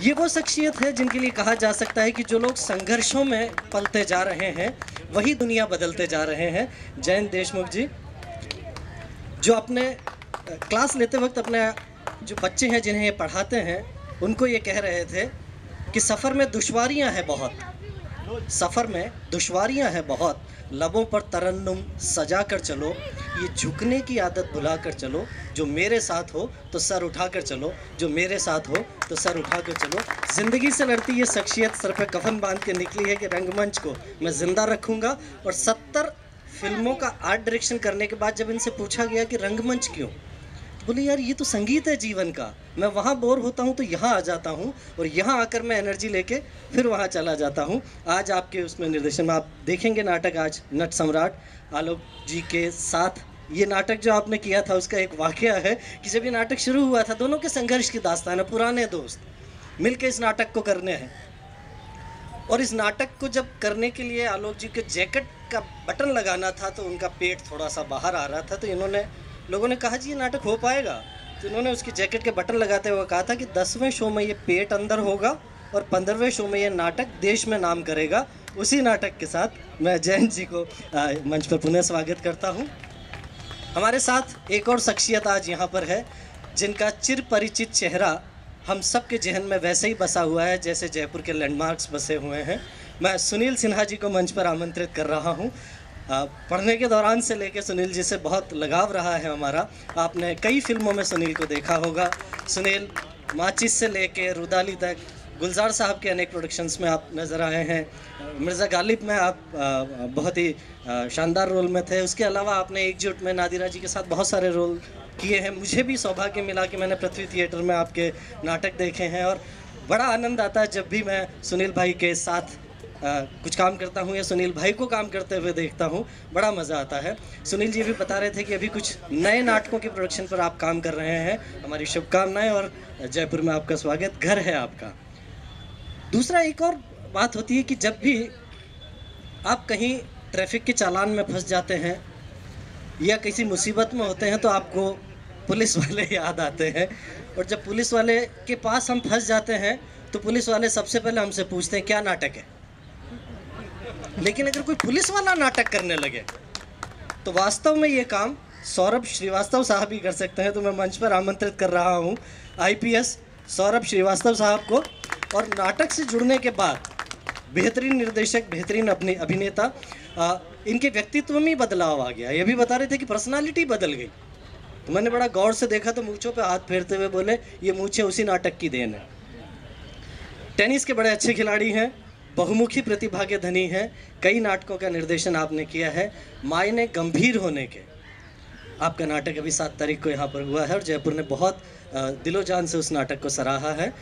ये वो शख्सियत है जिनके लिए कहा जा सकता है कि जो लोग संघर्षों में पलते जा रहे हैं, वही दुनिया बदलते जा रहे हैं। जयंत देशमुख जी, जो अपने, क्लास लेते वक्त अपने जो बच्चे हैं जिन्हें ये पढ़ाते हैं, उनको ये कह रहे थे कि सफ़र में दुश्वारियाँ हैं बहुत। सफ़र में दुश्वारियाँ हैं बहुत। लबों पर तरन्नुम सजा कर चलो। ये झुकने की आदत भुला कर चलो। जो मेरे साथ हो तो सर उठा कर चलो। जो मेरे साथ हो तो सर उठा कर चलो। ज़िंदगी से लड़ती ये शख्सियत सर पे कफन बाँध के निकली है कि रंगमंच को मैं ज़िंदा रखूँगा। और सत्तर फ़िल्मों का आर्ट डायरेक्शन करने के बाद जब इनसे पूछा गया कि रंगमंच क्यों? बोले, यार, ये तो संगीत है जीवन का। मैं वहाँ बोर होता हूँ तो यहाँ आ जाता हूँ और यहाँ आकर मैं एनर्जी लेके फिर वहाँ चला जाता हूँ। आज आपके उसमें निर्देशन में आप देखेंगे नाटक आज, नट सम्राट आलोक जी के साथ। ये नाटक जो आपने किया था, उसका एक वाक्य है कि जब ये नाटक शुरू हुआ था, दोनों के संघर्ष की दास्तान है, पुराने दोस्त मिलके इस नाटक को करने हैं। और इस नाटक को जब करने के लिए आलोक जी के जैकेट का बटन लगाना था तो उनका पेट थोड़ा सा बाहर आ रहा था तो इन्होंने लोगों ने कहा जी ये नाटक हो पाएगा। तो उन्होंने उसकी जैकेट के बटन लगाते हुए कहा था कि दसवें शो में ये पेट अंदर होगा और पंद्रहवें शो में ये नाटक देश में नाम करेगा। उसी नाटक के साथ मैं जयंत जी को आ, मंच पर पुनः स्वागत करता हूँ। हमारे साथ एक और शख्सियत आज यहाँ पर है जिनका चिर परिचित चेहरा हम सब के जहन में वैसे ही बसा हुआ है जैसे जयपुर के लैंडमार्क्स बसे हुए हैं। मैं सुनील सिन्हा जी को मंच पर आमंत्रित कर रहा हूँ। पढ़ने के दौरान से लेकर सुनील जी से बहुत लगाव रहा है हमारा। आपने कई फ़िल्मों में सुनील को देखा होगा। सुनील माचिस से लेके रुदाली तक, गुलजार साहब के अनेक प्रोडक्शंस में आप नज़र आए हैं। मिर्ज़ा गालिब में आप बहुत ही शानदार रोल में थे। उसके अलावा आपने एकजुट में नादिरा जी के साथ बहुत सारे रोल किए हैं। मुझे भी सौभाग्य मिला कि मैंने पृथ्वी थिएटर में आपके नाटक देखे हैं और बड़ा आनंद आता है जब भी मैं सुनील भाई के साथ आ, कुछ काम करता हूँ या सुनील भाई को काम करते हुए देखता हूँ बड़ा मज़ा आता है। सुनील जी भी बता रहे थे कि अभी कुछ नए नाटकों के प्रोडक्शन पर आप काम कर रहे हैं। हमारी शुभकामनाएँ और जयपुर में आपका स्वागत। घर है आपका। दूसरा एक और बात होती है कि जब भी आप कहीं ट्रैफ़िक के चालान में फंस जाते हैं या किसी मुसीबत में होते हैं तो आपको पुलिस वाले याद आते हैं। और जब पुलिस वाले के पास हम फंस जाते हैं तो पुलिस वाले सबसे पहले हमसे पूछते हैं क्या नाटक है? लेकिन अगर कोई पुलिस वाला नाटक करने लगे तो वास्तव में ये काम सौरभ श्रीवास्तव साहब ही कर सकते हैं। तो मैं मंच पर आमंत्रित कर रहा हूँ आईपीएस सौरभ श्रीवास्तव साहब को। और नाटक से जुड़ने के बाद बेहतरीन निर्देशक, बेहतरीन अपने अभिनेता इनके व्यक्तित्व में ही बदलाव आ गया। ये भी बता रहे थे कि पर्सनालिटी बदल गई। तो मैंने बड़ा गौर से देखा तो मूछों पे हाथ फेरते हुए बोले, ये मूछें उसी नाटक की देन है। टेनिस के बड़े अच्छे खिलाड़ी हैं। बहुमुखी प्रतिभा के धनी हैं। कई नाटकों का निर्देशन आपने किया है। मायने गंभीर होने के। आपका नाटक अभी सात तारीख को यहाँ पर हुआ है और जयपुर ने बहुत अ, दिलो जान से उस नाटक को सराहा है।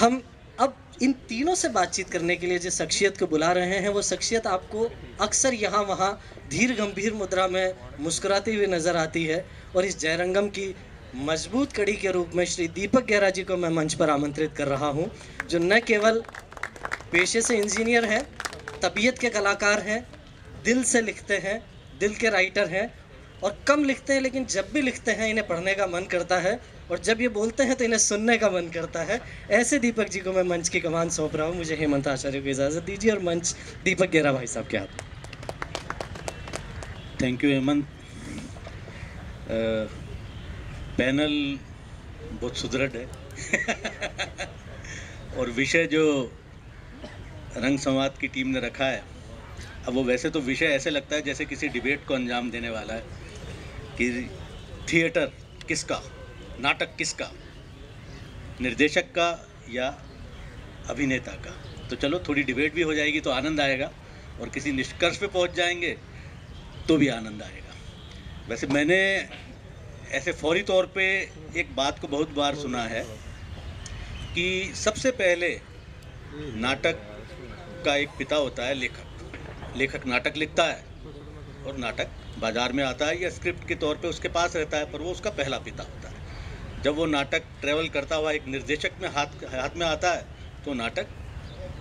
हम अब इन तीनों से बातचीत करने के लिए जिस शख्सियत को बुला रहे हैं वो शख्सियत आपको अक्सर यहाँ वहाँ धीर गंभीर मुद्रा में मुस्कुराती हुई नज़र आती है और इस जयरंगम की मज़बूत कड़ी के रूप में श्री दीपक गहरा जी को मैं मंच पर आमंत्रित कर रहा हूँ जो न केवल पेशे से इंजीनियर हैं, तबीयत के कलाकार हैं, दिल से लिखते हैं, दिल के राइटर हैं और कम लिखते हैं लेकिन जब भी लिखते हैं इन्हें पढ़ने का मन करता है और जब ये बोलते हैं तो इन्हें सुनने का मन करता है। ऐसे दीपक जी को मैं मंच की कमान सौंप रहा हूँ। मुझे हेमंत आचार्य को इजाज़त दीजिए और मंच दीपक गेरा भाई साहब के हाथ थैंक यू हेमंत। पैनल बहुत सुदृढ़ है। और विषय जो रंग संवाद की टीम ने रखा है। अब वो वैसे तो विषय ऐसे लगता है जैसे किसी डिबेट को अंजाम देने वाला है कि थिएटर किसका, नाटक किसका, निर्देशक का या अभिनेता का। तो चलो, थोड़ी डिबेट भी हो जाएगी तो आनंद आएगा और किसी निष्कर्ष पे पहुँच जाएँगे तो भी आनंद आएगा। वैसे मैंने ऐसे फौरी तौर पे एक बात को बहुत बार सुना है कि सबसे पहले नाटक का एक पिता होता है लेखक। लेखक नाटक लिखता है और नाटक बाज़ार में आता है या स्क्रिप्ट के तौर पे उसके पास रहता है, पर वो उसका पहला पिता होता है। जब वो नाटक ट्रेवल करता हुआ एक निर्देशक में हाथ हाथ में आता है तो नाटक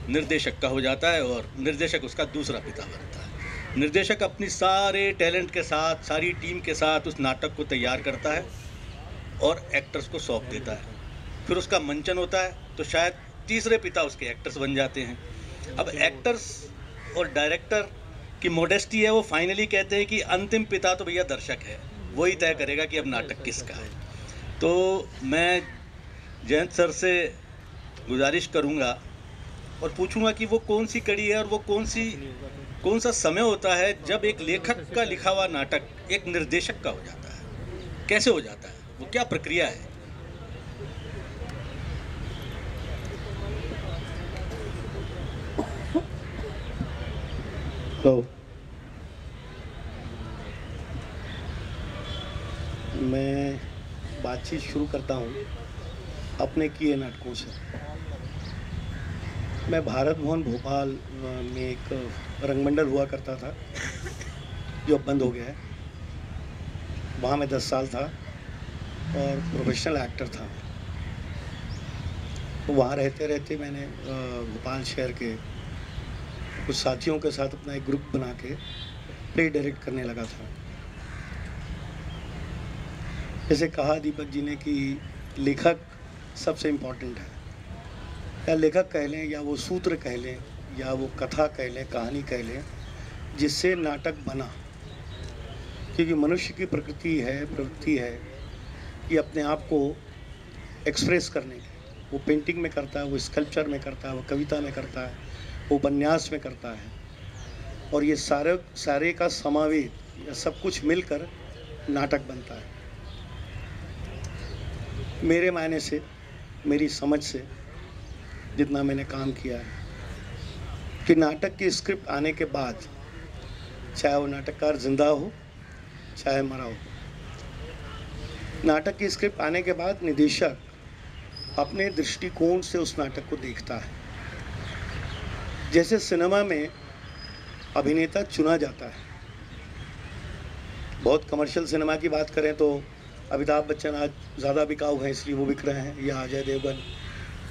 निर्देशक का हो जाता है और निर्देशक उसका दूसरा पिता बनता है। निर्देशक अपनी सारे टैलेंट के साथ, सारी टीम के साथ उस नाटक को तैयार करता है और एक्टर्स को सौंप देता है। फिर उसका मंचन होता है तो शायद तीसरे पिता उसके एक्टर्स बन जाते हैं। अब एक्टर्स और डायरेक्टर की मोडेस्टी है, वो फाइनली कहते हैं कि अंतिम पिता तो भैया दर्शक है। वही तय करेगा कि अब नाटक किसका है। तो मैं जयंत सर से गुजारिश करूँगा और पूछूँगा कि वो कौन सी कड़ी है और वो कौन सी, कौन सा समय होता है जब एक लेखक का लिखा हुआ नाटक एक निर्देशक का हो जाता है। कैसे हो जाता है? वो क्या प्रक्रिया है? तो मैं बातचीत शुरू करता हूँ अपने किए नाटकों से। मैं भारत भवन भोपाल में एक रंगमंडल हुआ करता था, जो अब बंद हो गया है। वहाँ मैं दस साल था और प्रोफेशनल एक्टर था। तो वहाँ रहते रहते मैंने भोपाल शहर के कुछ साथियों के साथ अपना एक ग्रुप बना के प्ले डायरेक्ट करने लगा था। जैसे कहा दीपक जी ने कि लेखक सबसे इम्पोर्टेंट है। या लेखक कह लें, या वो सूत्र कह लें, या वो कथा कह लें, कहानी कह लें, जिससे नाटक बना। क्योंकि मनुष्य की प्रकृति है, प्रवृत्ति है कि अपने आप को एक्सप्रेस करने की। वो पेंटिंग में करता है, वो स्कल्पचर में करता है, वो कविता में करता है। उपन्यास में करता है। और ये सारे सारे का समावेश या सब कुछ मिलकर नाटक बनता है। मेरे मायने से, मेरी समझ से जितना मैंने काम किया है कि नाटक की स्क्रिप्ट आने के बाद, चाहे वो नाटककार ज़िंदा हो, चाहे मरा हो। नाटक की स्क्रिप्ट आने के बाद निदेशक अपने दृष्टिकोण से उस नाटक को देखता है। जैसे सिनेमा में अभिनेता चुना जाता है। बहुत कमर्शियल सिनेमा की बात करें तो अमिताभ बच्चन आज ज़्यादा बिकाऊ हैं, इसलिए वो बिक रहे हैं। या अजय देवगन,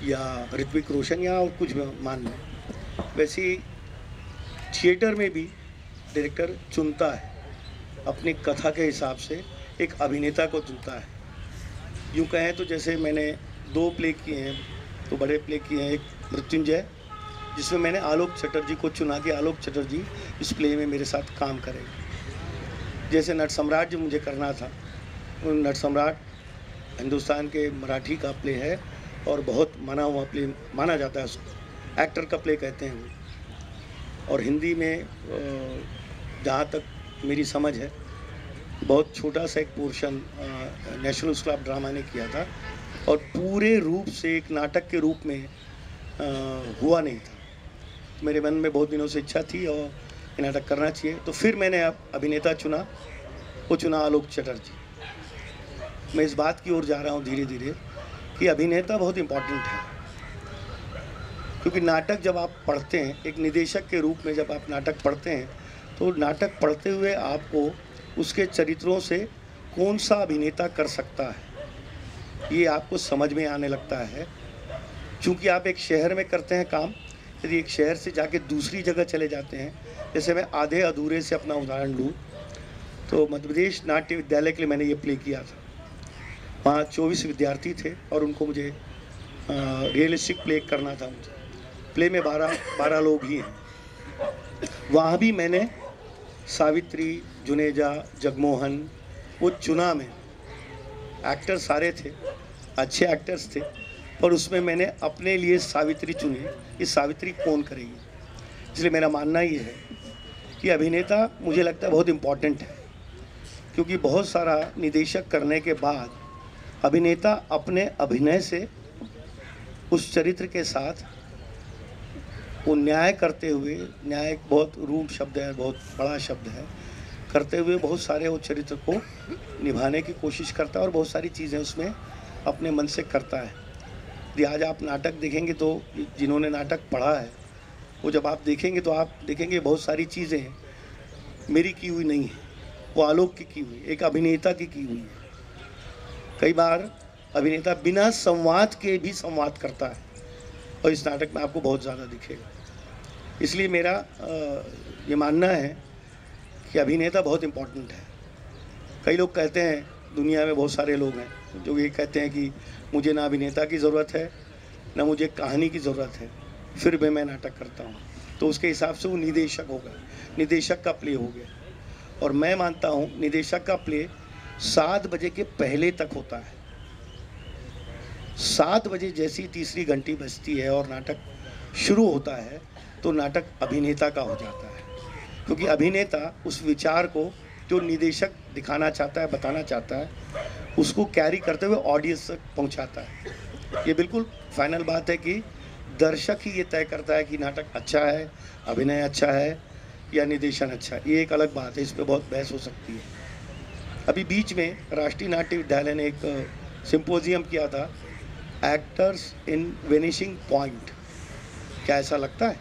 या ऋत्विक रोशन, या और कुछ मान लें। वैसे ही थिएटर में भी डायरेक्टर चुनता है। अपनी कथा के हिसाब से एक अभिनेता को चुनता है। यूँ कहें तो जैसे मैंने दो प्ले किए हैं तो बड़े प्ले किए हैं, एक मृत्युंजय जिसमें मैंने आलोक चटर्जी को चुना कि आलोक चटर्जी इस प्ले में मेरे साथ काम करेंगे। जैसे नट सम्राट जो मुझे करना था नट सम्राट हिंदुस्तान के मराठी का प्ले है और बहुत माना हुआ प्ले माना जाता है उसको। एक्टर का प्ले कहते हैं और हिंदी में जहाँ तक मेरी समझ है बहुत छोटा सा एक portion National School of Drama ने किया था और पूरे रूप से एक नाटक के रूप में अ, हुआ नहीं था। मेरे मन में बहुत दिनों से इच्छा थी और ये नाटक करना चाहिए। तो फिर मैंने अब अभिनेता चुना, वो चुना आलोक चटर्जी। मैं इस बात की ओर जा रहा हूँ धीरे धीरे कि अभिनेता बहुत इंपॉर्टेंट है। क्योंकि नाटक जब आप पढ़ते हैं, एक निदेशक के रूप में जब आप नाटक पढ़ते हैं तो नाटक पढ़ते हुए आपको उसके चरित्रों से कौन सा अभिनेता कर सकता है, ये आपको समझ में आने लगता है। क्योंकि आप एक शहर में करते हैं काम यदि एक शहर से जाके दूसरी जगह चले जाते हैं। जैसे मैं आधे अधूरे से अपना उदाहरण लूँ तो मध्य प्रदेश नाट्य विद्यालय के लिए मैंने ये प्ले किया था। वहाँ चौबीस विद्यार्थी थे और उनको मुझे रियलिस्टिक प्ले करना था मुझे। प्ले में बारह बारह लोग ही हैं। वहाँ भी मैंने सावित्री, जुनेजा, जगमोहन, वो चुना में। एक्टर सारे थे, अच्छे एक्टर्स थे। पर उसमें मैंने अपने लिए सावित्री चुनी कि सावित्री कौन करेगी? इसलिए मेरा मानना ये है कि अभिनेता मुझे लगता है बहुत इंपॉर्टेंट है। क्योंकि बहुत सारा निदेशक करने के बाद अभिनेता अपने अभिनय से उस चरित्र के साथ वो न्याय करते हुए, न्याय बहुत रूढ़ शब्द है, बहुत बड़ा शब्द है, करते हुए बहुत सारे वो चरित्र को निभाने की कोशिश करता है और बहुत सारी चीज़ें उसमें अपने मन से करता है। आज आप नाटक देखेंगे तो जिन्होंने नाटक पढ़ा है, वो जब आप देखेंगे तो आप देखेंगे बहुत सारी चीज़ें हैं। मेरी की हुई नहीं है, वो आलोक की की हुई एक अभिनेता की की हुई है। कई बार अभिनेता बिना संवाद के भी संवाद करता है, और इस नाटक में आपको बहुत ज़्यादा दिखेगा। इसलिए मेरा ये मानना है कि अभिनेता बहुत इम्पोर्टेंट है। कई लोग कहते हैं, दुनिया में बहुत सारे लोग हैं, जो ये कहते हैं कि मुझे ना अभिनेता की ज़रूरत है, ना मुझे कहानी की ज़रूरत है, फिर भी मैं नाटक करता हूँ। तो उसके हिसाब से वो निदेशक होगा, निदेशक का प्ले हो गया। और मैं मानता हूँ, निदेशक का प्ले सात बजे के पहले तक होता है। सात बजे जैसी तीसरी घंटी बजती है और नाटक शुरू होता है तो नाटक अभिनेता का हो जाता है। क्योंकि अभिनेता उस विचार को जो निदेशक दिखाना चाहता है, बताना चाहता है उसको कैरी करते हुए ऑडियंस तक पहुंचाता है। ये बिल्कुल फाइनल बात है कि दर्शक ही ये तय करता है कि नाटक अच्छा है, अभिनय अच्छा है या निर्देशन अच्छा है। ये एक अलग बात है, इस पर बहुत बहस हो सकती है। अभी बीच में राष्ट्रीय नाट्य विद्यालय ने एक सिंपोजियम किया था एक्टर्स इन वेनिशिंग पॉइंट क्या ऐसा लगता है?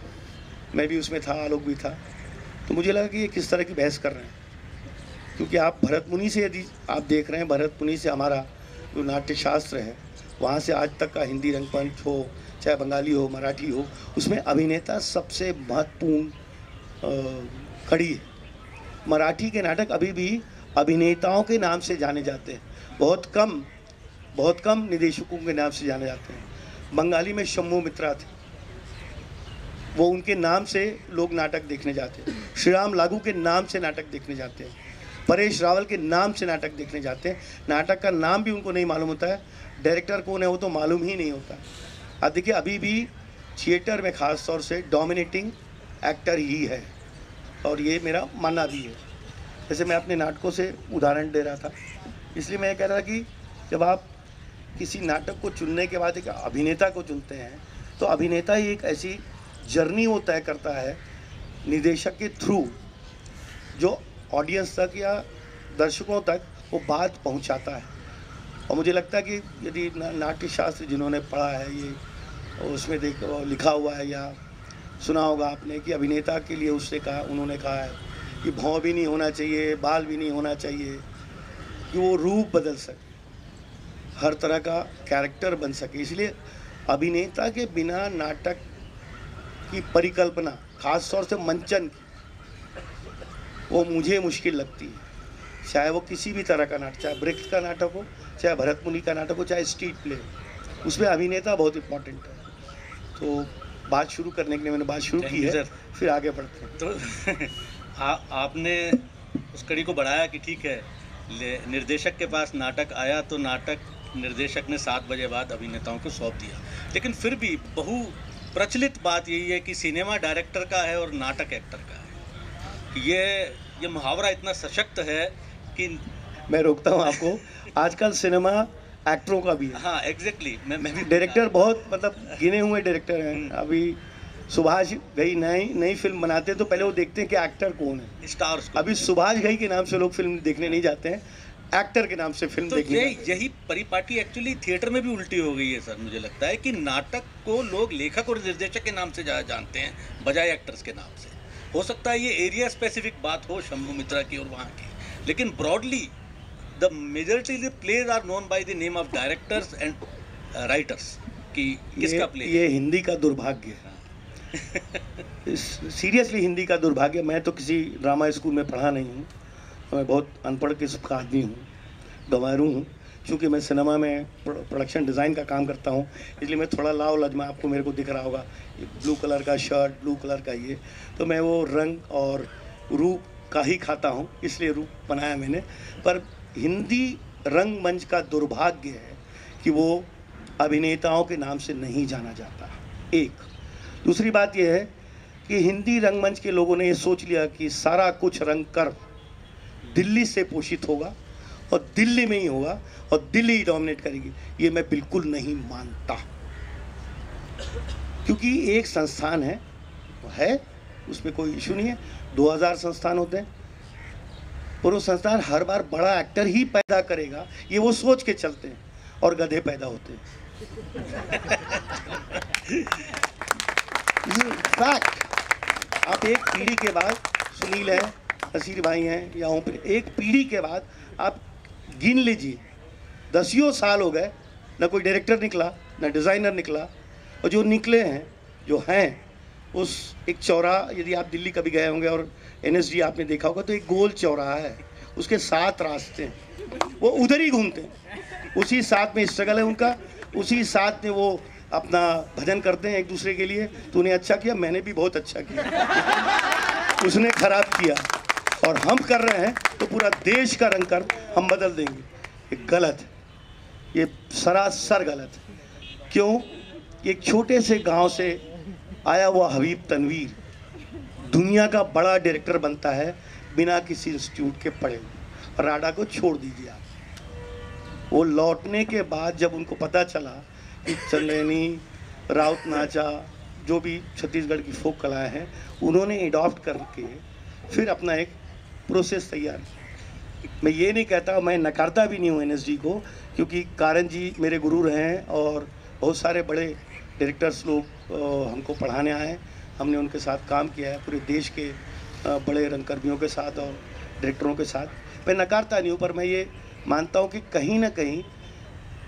मैं भी उसमें था, आलोक भी था। तो मुझे लगा कि ये किस तरह की बहस कर रहे हैं। क्योंकि आप भरत मुनि से यदि आप देख रहे हैं, भरत मुनि से हमारा जो नाट्य शास्त्र है, वहाँ से आज तक का हिंदी रंगमंच हो, चाहे बंगाली हो, मराठी हो, उसमें अभिनेता सबसे महत्वपूर्ण कड़ी है। मराठी के नाटक अभी भी अभिनेताओं के नाम से जाने जाते हैं। बहुत कम बहुत कम निदेशकों के नाम से जाने जाते हैं। बंगाली में शम्भू मित्रा थे। वो उनके नाम से लोग नाटक देखने जाते हैं। श्री राम लागू के नाम से नाटक देखने जाते हैं। परेश रावल के नाम से नाटक देखने जाते हैं। नाटक का नाम भी उनको नहीं मालूम होता है। डायरेक्टर कौन है वो तो मालूम ही नहीं होता। अब देखिए, अभी भी थिएटर में ख़ास तौर से डोमिनेटिंग एक्टर ही है। और ये मेरा मानना भी है। जैसे मैं अपने नाटकों से उदाहरण दे रहा था। इसलिए मैं कह रहा था कि जब आप किसी नाटक को चुनने के बाद एक अभिनेता को चुनते हैं तो अभिनेता ही एक ऐसी जर्नी वो तय करता है निदेशक के थ्रू, जो ऑडियंस तक या दर्शकों तक वो बात पहुंचाता है। और मुझे लगता है कि यदि नाट्य शास्त्र जिन्होंने पढ़ा है ये उसमें देख लिखा हुआ है या सुना होगा आपने कि अभिनेता के लिए उससे कहा, उन्होंने कहा है कि भाव भी नहीं होना चाहिए, बाल भी नहीं होना चाहिए, कि वो रूप बदल सके, हर तरह का कैरेक्टर बन सके। इसलिए अभिनेता के बिना नाटक की परिकल्पना खास तौर से मंचन की वो मुझे मुश्किल लगती है। चाहे वो किसी भी तरह का नाटक चाहे ब्रिक्स का नाटक हो चाहे भरत मुनि का नाटक हो चाहे स्ट्रीट प्ले हो उसमें अभिनेता बहुत इंपॉर्टेंट है। तो बात शुरू करने के लिए मैंने बात शुरू की है सर फिर आगे बढ़ते हैं। तो आ, आपने उस कड़ी को बढ़ाया कि ठीक है निर्देशक के पास नाटक आया तो नाटक निर्देशक ने सात बजे बाद अभिनेताओं को सौंप दिया। लेकिन फिर भी बहु प्रचलित बात यही है कि सिनेमा डायरेक्टर का है और नाटक एक्टर का है। ये ये मुहावरा इतना सशक्त है कि मैं रोकता हूँ आपको। आजकल सिनेमा एक्टरों का भी है। हाँ एग्जैक्टली exactly. मैं मैं भी डायरेक्टर बहुत मतलब गिने हुए डायरेक्टर हैं। हम्म। अभी सुभाष घई नई नई फ़िल्म बनाते हैं तो पहले वो देखते हैं कि एक्टर कौन है। स्टार्स अभी सुभाष घई के नाम से लोग फ़िल्म देखने नहीं जाते हैं। एक्टर के नाम से फ़िल्म तो ये यही परिपाटी एक्चुअली थिएटर में भी उल्टी हो गई है सर मुझे लगता है कि नाटक को लोग लेखक और निर्देशक के नाम से ज़्यादा जानते हैं बजाय एक्टर्स के नाम से। हो सकता है ये एरिया स्पेसिफिक बात हो शंभु मित्रा की और वहाँ की। लेकिन broadly the majority the plays are known by the name of directors and writers कि किसका प्ले ये हिंदी का दुर्भाग्य है। सीरियसली हिंदी का दुर्भाग्य मैं तो किसी ड्रामा स्कूल में पढ़ा नहीं हूँ। मैं बहुत अनपढ़ किस्म का आदमी हूँ गंवारू हूँ। क्योंकि मैं सिनेमा में प्रोडक्शन डिज़ाइन का काम करता हूँ, इसलिए मैं थोड़ा लाओ लजमा आपको मेरे को दिख रहा होगा। ब्लू कलर का शर्ट ब्लू कलर का ये। तो मैं वो रंग और रूप का ही खाता हूँ, इसलिए रूप बनाया मैंने। पर हिंदी रंगमंच का दुर्भाग्य है कि वो अभिनेताओं के नाम से नहीं जाना जाता। एक। दूसरी बात यह है कि हिंदी रंगमंच के लोगों ने ये सोच लिया कि सारा कुछ रंग कर दिल्ली से पोषित होगा। और दिल्ली में ही होगा और दिल्ली ही डोमिनेट करेगी। ये मैं बिल्कुल नहीं मानता। क्योंकि एक संस्थान है है, उसमें कोई इशू नहीं है। 2000 संस्थान होते हैं। और वो संस्थान हर बार बड़ा एक्टर ही पैदा करेगा, ये वो सोच के चलते हैं और गधे पैदा होते हैं। फैक्ट आप एक पीढ़ी के बाद सुनील है, नसीर भाई हैं, या ओम एक पीढ़ी के बाद आप गिन लीजिए। दसियों साल हो गए, ना कोई डायरेक्टर निकला, ना डिज़ाइनर निकला, और जो निकले हैं, जो हैं, उस एक चौराहा यदि आप दिल्ली कभी गए होंगे और एनएसजी आपने देखा होगा तो एक गोल चौराहा है। उसके सात रास्ते हैं। वो उधर ही घूमते हैं। उसी साथ में स्ट्रगल है उनका, उसी साथ में वो अपना भजन करते हैं एक दूसरे के लिए। तूने अच्छा किया, मैंने भी बहुत अच्छा किया। उसने खराब किया। और हम कर रहे हैं तो पूरा देश का रंग कर हम बदल देंगे। ये गलत ये सरासर गलत क्यों? एक छोटे से गाँव से आया हुआ हबीब तनवीर दुनिया का बड़ा डायरेक्टर बनता है बिना किसी इंस्टीट्यूट के पढ़े हुए। राडा को छोड़ दीजिए आप। वो लौटने के बाद जब उनको पता चला कि चंद्रैनी राउत नाचा, जो भी छत्तीसगढ़ की फोक कलाएँ हैं, उन्होंने एडॉप्ट करके फिर अपना एक प्रोसेस तैयार मैं ये नहीं कहता, मैं नकारता भी नहीं हूँ एन को, क्योंकि कारण जी मेरे गुरु रहे हैं और बहुत सारे बड़े डायरेक्टर्स लोग हमको पढ़ाने आए हैं। हमने उनके साथ काम किया है, पूरे देश के बड़े रंगकर्मियों के साथ और डायरेक्टरों के साथ। मैं नकारता नहीं हूँ, पर मैं ये मानता हूँ कि कहीं ना कहीं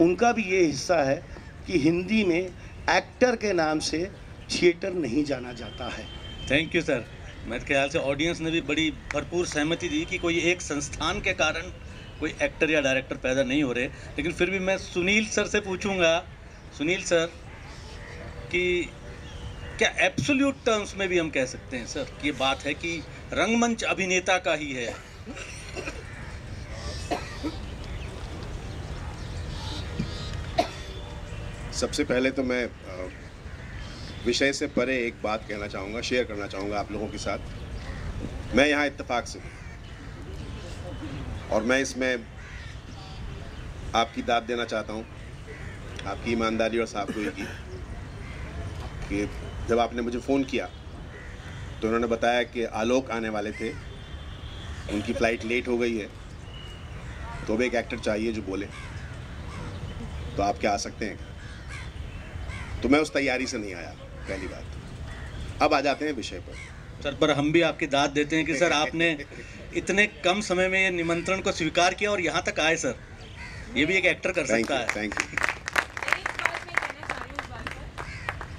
उनका भी ये हिस्सा है कि हिंदी में एक्टर के नाम से थिएटर नहीं जाना जाता है। थैंक यू सर मेरे ख्याल से ऑडियंस ने भी बड़ी भरपूर सहमति दी कि कोई एक संस्थान के कारण कोई एक्टर या डायरेक्टर पैदा नहीं हो रहे। लेकिन फिर भी मैं सुनील सर से पूछूँगा, सुनील सर, कि क्या एब्सोल्यूट टर्म्स में भी हम कह सकते हैं, सर? ये बात है कि रंगमंच अभिनेता का ही है। सबसे पहले तो मैं विषय से परे एक बात कहना चाहूँगा शेयर करना चाहूँगा आप लोगों के साथ। मैं यहाँ इत्तेफाक से हूँ। और मैं इसमें आपकी दाद देना चाहता हूँ, आपकी ईमानदारी और साफगोई की, कि जब आपने मुझे फ़ोन किया तो उन्होंने बताया कि आलोक आने वाले थे, उनकी फ़्लाइट लेट हो गई है तो अब एक एक्टर चाहिए जो बोले। तो आप क्या आ सकते हैं? तो मैं उस तैयारी से नहीं आया। पहली बात अब आ जाते हैं विषय पर। सर पर हम भी आपकी दाद देते हैं कि सर आपने इतने कम समय में ये निमंत्रण को स्वीकार किया और यहाँ तक आए सर। ये भी एक एक्टर कर सकता यू है। थैंक यू एक बात मैं कहना चाह रही हूँ इस बात पर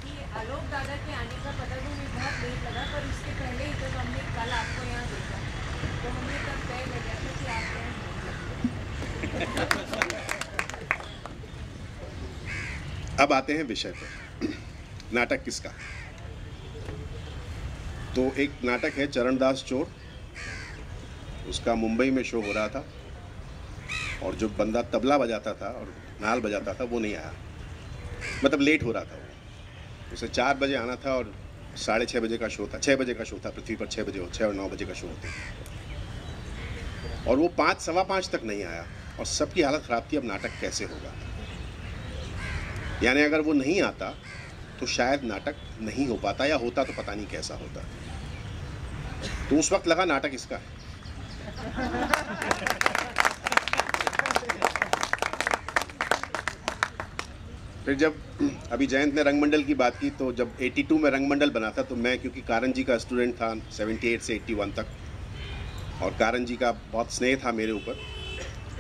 कि आलोक दादा के आने का पता तो मुझे बहुत लेट लगा पर उसके पहले जब हमने कल आपको यहाँ देखा। तो यहाँ अब आते हैं विषय पर। नाटक किसका? तो एक नाटक है चरणदास चोर। उसका मुंबई में शो हो रहा था और जो बंदा तबला बजाता था और नाल बजाता था, वो नहीं आया। मतलब लेट हो रहा था वो। उसे चार बजे आना था और साढ़े छः बजे का शो था। छः बजे का शो था, पृथ्वी पर छः बजे छः और नौ बजे का शो होते और वो पाँच, सवा पाँच तक नहीं आया और सबकी हालत ख़राब थी, अब नाटक कैसे होगा? यानी अगर वो नहीं आता तो शायद नाटक नहीं हो पाता या होता तो पता नहीं कैसा होता। तो उस वक्त लगा नाटक इसका। है फिर जब अभी जयंत ने रंगमंडल की बात की तो जब 82 में रंगमंडल बना था तो मैं, क्योंकि कारण जी का स्टूडेंट था 78 से 81 तक, और कारण जी का बहुत स्नेह था मेरे ऊपर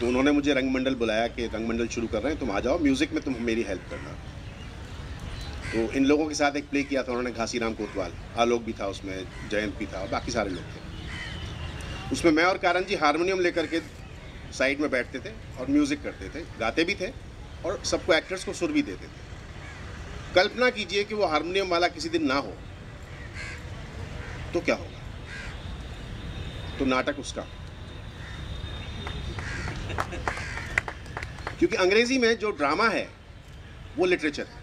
तो उन्होंने मुझे रंगमंडल बुलाया कि रंगमंडल शुरू कर रहे हैं, तुम आ जाओ म्यूज़िक में तुम मेरी हेल्प करना। तो इन लोगों के साथ एक प्ले किया था उन्होंने घासी राम कोतवाल। आलोक भी था उसमें, जयंत भी था और बाकी सारे लोग थे। उसमें मैं और कारण जी हारमोनियम लेकर के साइड में बैठते थे और म्यूज़िक करते थे, गाते भी थे और सबको एक्टर्स को सुर भी देते थे। कल्पना कीजिए कि वो हारमोनियम वाला किसी दिन ना हो तो क्या होगा? तो नाटक उसका। क्योंकि अंग्रेज़ी में जो ड्रामा है, वो लिटरेचर है।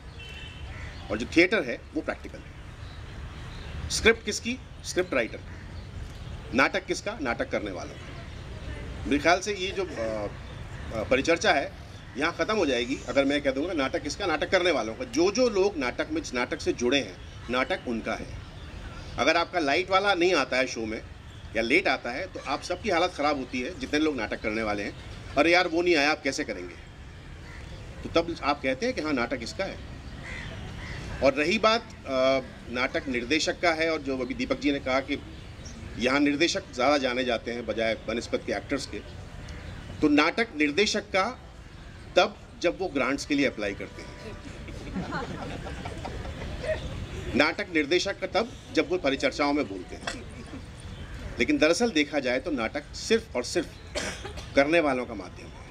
और जो थिएटर है, वो प्रैक्टिकल है। स्क्रिप्ट किसकी? स्क्रिप्ट राइटर नाटक किसका? नाटक करने वालों मेरे ख्याल से ये जो परिचर्चा है, यहाँ ख़त्म हो जाएगी, अगर मैं कह दूँगा नाटक किसका? नाटक करने वालों का। जो जो लोग नाटक में, नाटक से जुड़े हैं, नाटक उनका है। अगर आपका लाइट वाला नहीं आता है शो में, या लेट आता है तो आप सबकी हालत ख़राब होती है, जितने लोग नाटक करने वाले हैं। अरे यार, वो नहीं आया, आप कैसे करेंगे? तो तब आप कहते हैं कि हाँ नाटक इसका है। और रही बात नाटक निर्देशक का है और जो अभी दीपक जी ने कहा कि यहाँ निर्देशक ज़्यादा जाने जाते हैं बजाय बनस्पत के एक्टर्स के तो नाटक निर्देशक का तब जब वो ग्रांट्स के लिए अप्लाई करते हैं। नाटक निर्देशक का तब जब वो परिचर्चाओं में बोलते हैं। लेकिन दरअसल देखा जाए तो नाटक सिर्फ़ और सिर्फ़ करने वालों का माध्यम है।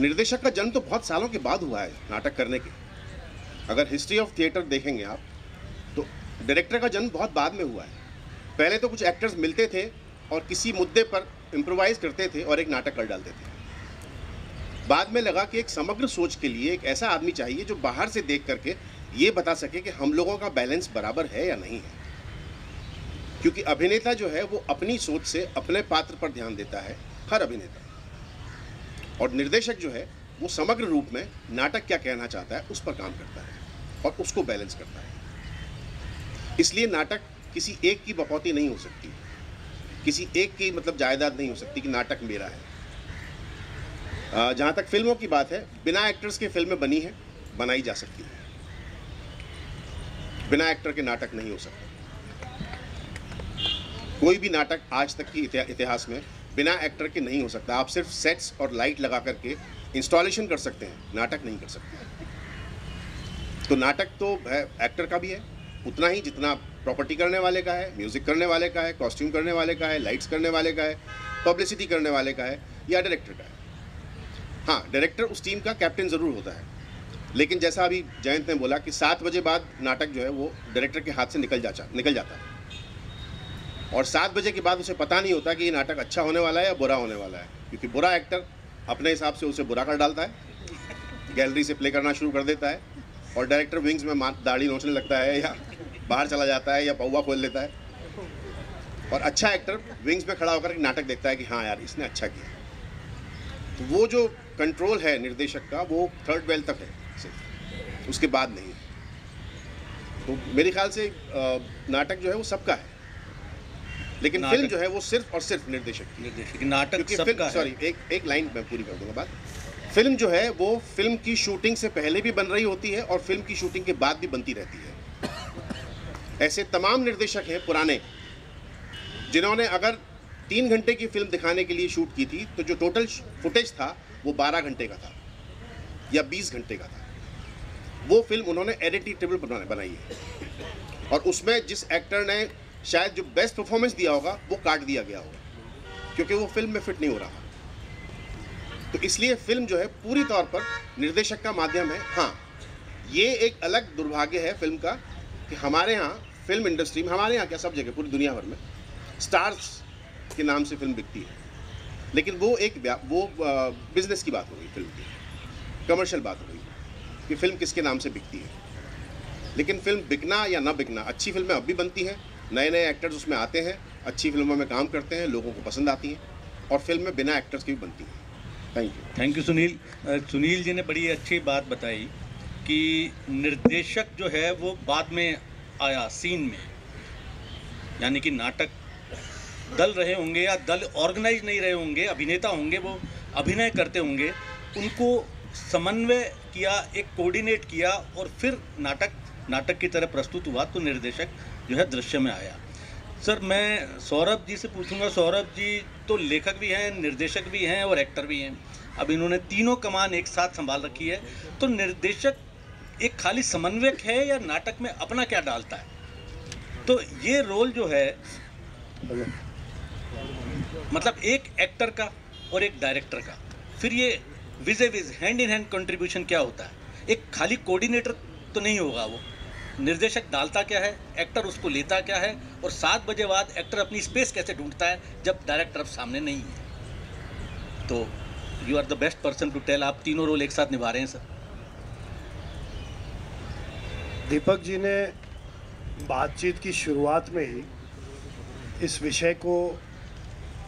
निर्देशक का जन्म तो बहुत सालों के बाद हुआ है नाटक करने के। अगर हिस्ट्री ऑफ़ थिएटर देखेंगे आप तो डायरेक्टर का जन्म बहुत बाद में हुआ है। पहले तो कुछ एक्टर्स मिलते थे और किसी मुद्दे पर इम्प्रोवाइज करते थे और एक नाटक कर डालते थे। बाद में लगा कि एक समग्र सोच के लिए एक ऐसा आदमी चाहिए जो बाहर से देख करके ये बता सके कि हम लोगों का बैलेंस बराबर है या नहीं है। क्योंकि अभिनेता जो है, वो अपनी सोच से अपने पात्र पर ध्यान देता है, हर अभिनेता। और निर्देशक जो है, वो समग्र रूप में नाटक क्या कहना चाहता है, उस पर काम करता है। और उसको बैलेंस करता है। इसलिए नाटक किसी एक की बकौती नहीं हो सकती। किसी एक की मतलब जायदाद नहीं हो सकती कि नाटक मेरा है। जहाँ तक फ़िल्मों की बात है, बिना एक्टर्स के फ़िल्में बनी है, बनाई जा सकती है। बिना एक्टर के नाटक नहीं हो सकता। कोई भी नाटक आज तक की इतिहास में बिना एक्टर के नहीं हो सकता। आप सिर्फ़ सेट्स और लाइट लगा करके इंस्टॉलेशन कर सकते हैं, नाटक नहीं कर सकते। तो नाटक तो है एक्टर का भी है, उतना ही जितना प्रॉपर्टी करने वाले का है म्यूज़िक करने वाले का है कॉस्ट्यूम करने वाले का है लाइट्स करने वाले का है पब्लिसिटी करने वाले का है, या डायरेक्टर का है। हाँ डायरेक्टर उस टीम का कैप्टन ज़रूर होता है। लेकिन जैसा अभी जयंत ने बोला कि सात बजे बाद नाटक जो है, वो डायरेक्टर के हाथ से निकल जाता निकल जाता है। और सात बजे के बाद उसे पता नहीं होता कि ये नाटक अच्छा होने वाला है या बुरा होने वाला है, क्योंकि बुरा एक्टर अपने हिसाब से उसे बुरा कर डालता है गैलरी से प्ले करना शुरू कर देता है। और डायरेक्टर विंग्स में दाढ़ी नोचने लगता है या बाहर चला जाता है या पौवा खोल लेता है। और अच्छा एक्टर विंग्स में खड़ा होकर नाटक देखता है कि हाँ यार इसने अच्छा किया। तो वो जो कंट्रोल है निर्देशक का वो थर्ड वेल तक है सिर्फ़। उसके बाद नहीं तो मेरे ख्याल से नाटक जो है वो सबका है। लेकिन फ़िल्म जो है वो सिर्फ़ और सिर्फ़ निर्देशक की निर्देशक नाटक सबका सॉरी एक एक लाइन मैं पूरी कर दूँगा बात। फ़िल्म जो है, वो फ़िल्म की शूटिंग से पहले भी बन रही होती है और फ़िल्म की शूटिंग के बाद भी बनती रहती है। ऐसे तमाम निर्देशक हैं पुराने, जिन्होंने अगर तीन घंटे की फ़िल्म दिखाने के लिए शूट की थी तो जो टोटल फुटेज था, वो बारह घंटे का था, या बीस घंटे का था। वो फ़िल्म उन्होंने एडिटेबल बनाई है। और उसमें जिस एक्टर ने शायद जो बेस्ट परफॉर्मेंस दिया होगा, वो काट दिया गया होगा, क्योंकि वो फ़िल्म में फिट नहीं हो रहा। तो इसलिए फ़िल्म जो है, पूरी तौर पर निर्देशक का माध्यम है। हाँ ये एक अलग दुर्भाग्य है फ़िल्म का कि हमारे यहाँ फ़िल्म इंडस्ट्री में, हमारे यहाँ क्या सब जगह, पूरी दुनिया भर में स्टार्स के नाम से फ़िल्म बिकती है। लेकिन वो एक वो बिज़नेस की बात हो गई फ़िल्म की कमर्शियल बात हो गई कि फ़िल्म किसके नाम से बिकती है। लेकिन फ़िल्म बिकना या ना बिकना, अच्छी फ़िल्में अब भी बनती हैं नए नए एक्टर्स उसमें आते हैं, अच्छी फ़िल्मों में काम करते हैं, लोगों को पसंद आती हैं, और फ़िल्में बिना एक्टर्स की भी बनती हैं। Thank you thank you Sunil Sunil ji ने बड़ी अच्छी बात बताई कि निर्देशक जो है वो बाद में आया सीन में यानी कि नाटक दल रहे होंगे या दल ऑर्गेनाइज नहीं रहे होंगे अभिनेता होंगे वो अभिनय करते होंगे उनको समन्वय किया एक कोऑर्डिनेट किया और फिर नाटक नाटक की तरह प्रस्तुत हुआ तो निर्देशक जो है दृश्य में आया सर, मैं सौरभ जी से पूछूँगा। सौरभ जी तो लेखक भी हैं, निर्देशक भी हैं और एक्टर भी हैं। अब इन्होंने तीनों कमान एक साथ संभाल रखी है। तो निर्देशक एक खाली समन्वयक है या नाटक में अपना क्या डालता है? तो ये रोल जो है मतलब एक एक्टर का और एक डायरेक्टर का। फिर ये with with hand in hand contribution क्या होता है? एक खाली कोऑर्डिनेटर तो नहीं होगा वो। निर्देशक डालता क्या है एक्टर उसको लेता क्या है, और सात बजे बाद एक्टर अपनी स्पेस कैसे ढूंढता है, जब डायरेक्टर अब सामने नहीं है। तो you are the best person to tell आप तीनों रोल एक साथ निभा रहे हैं सर दीपक जी ने बातचीत की शुरुआत में ही इस विषय को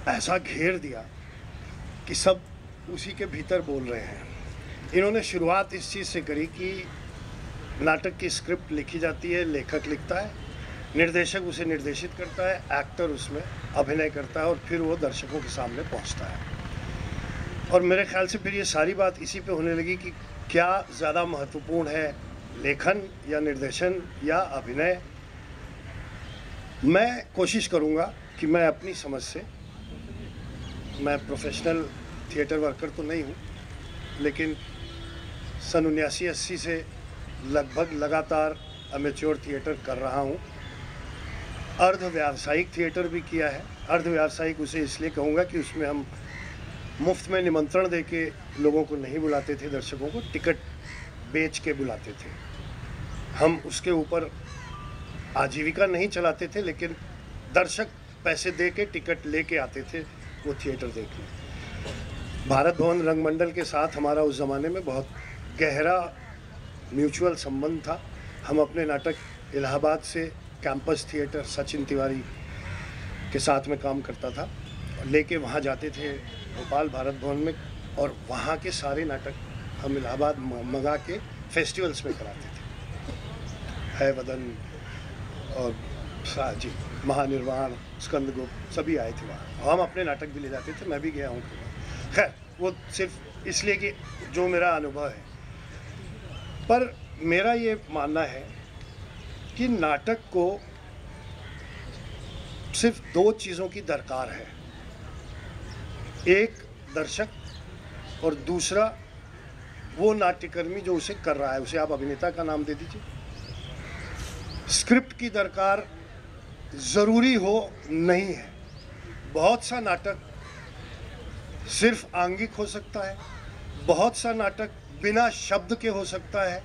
ऐसा घेर दिया कि सब उसी के भीतर बोल रहे हैं। इन्होंने शुरुआत इस चीज़ से करी कि नाटक की स्क्रिप्ट लिखी जाती है, लेखक लिखता है, निर्देशक उसे निर्देशित करता है, एक्टर उसमें अभिनय करता है और फिर वो दर्शकों के सामने पहुँचता है। और मेरे ख्याल से फिर ये सारी बात इसी पे होने लगी कि क्या ज़्यादा महत्वपूर्ण है लेखन या निर्देशन या अभिनय। मैं कोशिश करूँगा कि मैं अपनी समझ से, मैं प्रोफेशनल थिएटर वर्कर तो नहीं हूँ, लेकिन सन उन्यासी अस्सी से लगभग लगातार अमेच्योर थिएटर कर रहा हूँ। अर्ध व्यावसायिक थिएटर भी किया है। अर्ध व्यावसायिक उसे इसलिए कहूँगा कि उसमें हम मुफ़्त में निमंत्रण दे के लोगों को नहीं बुलाते थे, दर्शकों को, टिकट बेच के बुलाते थे। हम उसके ऊपर आजीविका नहीं चलाते थे, लेकिन दर्शक पैसे दे के टिकट ले के आते थे वो थिएटर देखने। भारत भवन रंगमंडल के साथ हमारा उस ज़माने में बहुत गहरा म्यूचुअल संबंध था। हम अपने नाटक इलाहाबाद से कैंपस थिएटर सचिन तिवारी के साथ में काम करता था। लेके वहाँ जाते थे भोपाल, भारत भवन में और वहाँ के सारे नाटक हम इलाहाबाद मंगा के फेस्टिवल्स में कराते थे। है वदन और जी, महानिर्वाण स्कंदगुप्त सभी आए थे वहाँ। हम अपने नाटक भी ले जाते थे, मैं भी गया हूँ। खैर, वो सिर्फ़ इसलिए कि जो मेरा अनुभव है पर मेरा ये मानना है कि नाटक को सिर्फ़ दो चीज़ों की दरकार है। एक दर्शक और दूसरा वो नाट्यकर्मी जो उसे कर रहा है। उसे आप अभिनेता का नाम दे दीजिए। स्क्रिप्ट की दरकार ज़रूरी हो, नहीं है। बहुत सा नाटक सिर्फ़ आंगिक हो सकता है। बहुत सा नाटक बिना शब्द के हो सकता है,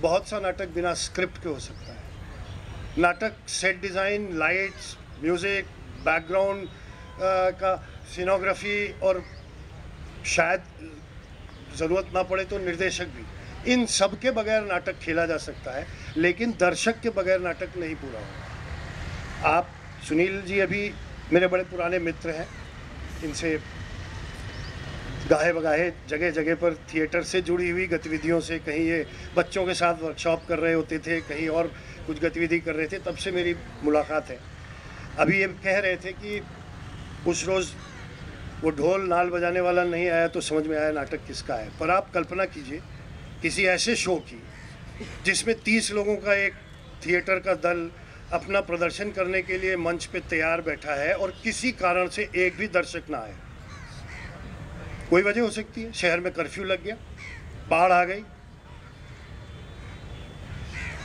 बहुत सा नाटक बिना स्क्रिप्ट के हो सकता है। नाटक set design lights music background का सिनोग्राफी और शायद ज़रूरत ना पड़े तो निर्देशक भी। इन सब के बगैर नाटक खेला जा सकता है, लेकिन दर्शक के बगैर नाटक नहीं पूरा होगा। आप सुनील जी अभी मेरे बड़े पुराने मित्र हैं, इनसे गाहे बगाहे जगह जगह पर थिएटर से जुड़ी हुई गतिविधियों से कहीं ये बच्चों के साथ वर्कशॉप कर रहे होते थे, कहीं और कुछ गतिविधि कर रहे थे, तब से मेरी मुलाकात है। अभी ये कह रहे थे कि उस रोज़ वो ढोल नाल बजाने वाला नहीं आया तो समझ में आया नाटक किसका है। पर आप कल्पना कीजिए, किसी ऐसे शो की, जिसमें तीस लोगों का एक थिएटर का दल अपना प्रदर्शन करने के लिए मंच पे तैयार बैठा है और किसी कारण से एक भी दर्शक ना आए कोई वजह हो सकती है? शहर में कर्फ्यू लग गया, बाढ़ आ गई।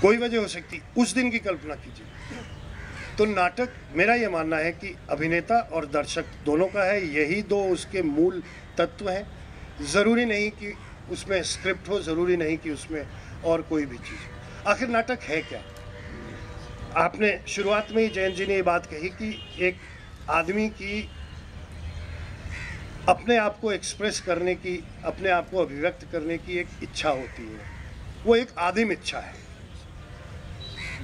कोई वजह हो सकती उस दिन की कल्पना कीजिए। तो नाटक, मेरा ये मानना है कि अभिनेता और दर्शक दोनों का है, यही दो उसके मूल तत्व हैं। ज़रूरी नहीं कि उसमें स्क्रिप्ट हो, ज़रूरी नहीं कि उसमें और कोई भी चीज़ हो। आखिर नाटक है क्या? आपने शुरुआत में ही जयंत जी ने ये बात कही कि एक आदमी की अपने आप को एक्सप्रेस करने की, अपने आप को अभिव्यक्त करने की एक इच्छा होती है। वो एक आदिम इच्छा है।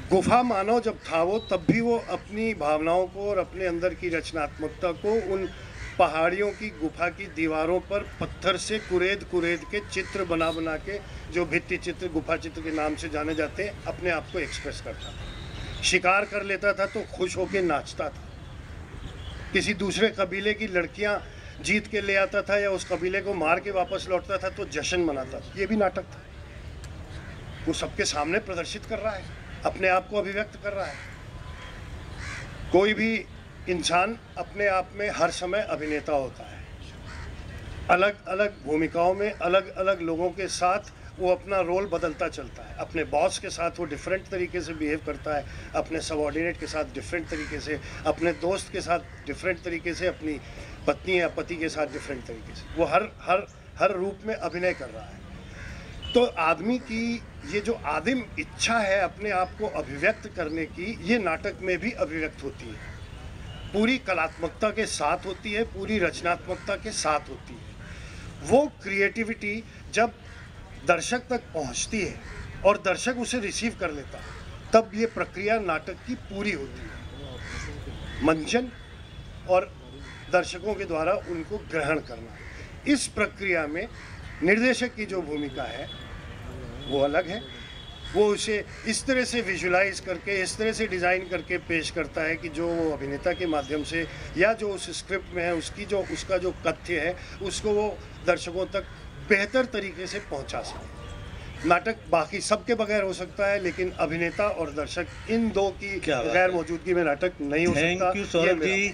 गुफा मानव जब था वो, तब भी वो अपनी भावनाओं को और अपने अंदर की रचनात्मकता को उन पहाड़ियों की, गुफा की दीवारों पर पत्थर से कुरेद कुरेद के चित्र बना बना के, जो भित्ति चित्र, गुफा चित्र के नाम से जाने जाते हैं अपने आप को एक्सप्रेस करता था। शिकार कर लेता था तो खुश होकर नाचता था। किसी दूसरे कबीले की लड़कियाँ जीत के ले आता था या उस कबीले को मार के वापस लौटता था तो जश्न मनाता था। ये भी नाटक था। वो सबके सामने प्रदर्शित कर रहा है, अपने आप को अभिव्यक्त कर रहा है। कोई भी इंसान अपने आप में हर समय अभिनेता होता है। अलग अलग भूमिकाओं में, अलग अलग लोगों के साथ वो अपना रोल बदलता चलता है। अपने बॉस के साथ वो डिफरेंट तरीके से बिहेव करता है, अपने सबॉर्डिनेट के साथ डिफरेंट तरीके से, अपने दोस्त के साथ डिफरेंट तरीके से अपनी पत्नी या पति के साथ डिफरेंट तरीके से। वो हर हर हर रूप में अभिनय कर रहा है। तो आदमी की ये जो आदिम इच्छा है अपने आप को अभिव्यक्त करने की, ये नाटक में भी अभिव्यक्त होती है। पूरी कलात्मकता के साथ होती है, पूरी रचनात्मकता के साथ होती है। वो क्रिएटिविटी जब दर्शक तक पहुँचती है और दर्शक उसे रिसीव कर लेता है, तब ये प्रक्रिया नाटक की पूरी होती है। मंचन और दर्शकों के द्वारा उनको ग्रहण करना। इस प्रक्रिया में निर्देशक की जो भूमिका है वो अलग है। वो उसे इस तरह से विजुलाइज करके इस तरह से डिज़ाइन करके पेश करता है कि जो वो अभिनेता के माध्यम से या जो उस स्क्रिप्ट में है उसकी जो उसका जो कथ्य है उसको वो दर्शकों तक बेहतर तरीके से पहुँचा सके। नाटक बाकी सबके बगैर हो सकता है लेकिन अभिनेता और दर्शक इन दो की गैर मौजूदगी में नाटक नहीं हो थैंक सकता। यू सौरभ जी।